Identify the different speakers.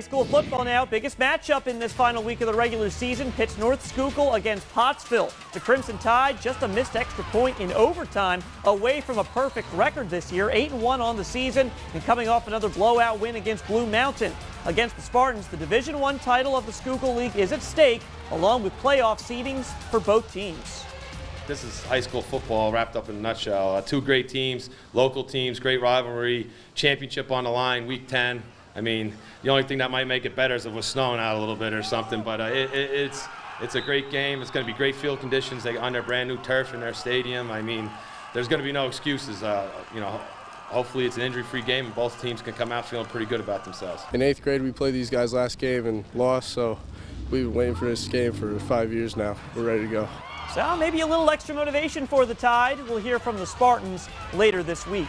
Speaker 1: High school football now, biggest matchup in this final week of the regular season. pits North Schuylkill against Pottsville. The Crimson Tide just a missed extra point in overtime, away from a perfect record this year, 8 and 1 on the season, and coming off another blowout win against Blue Mountain. Against the Spartans, the Division One title of the Schuylkill League is at stake, along with playoff seedings for both teams.
Speaker 2: This is high school football wrapped up in a nutshell. Uh, two great teams, local teams, great rivalry, championship on the line, week 10. I mean, the only thing that might make it better is if it was snowing out a little bit or something. But uh, it, it, it's it's a great game. It's going to be great field conditions. They on their brand new turf in their stadium. I mean, there's going to be no excuses. Uh, you know, hopefully it's an injury-free game and both teams can come out feeling pretty good about themselves.
Speaker 3: In eighth grade, we played these guys last game and lost, so we've been waiting for this game for five years now. We're ready to go.
Speaker 1: So maybe a little extra motivation for the Tide. We'll hear from the Spartans later this week.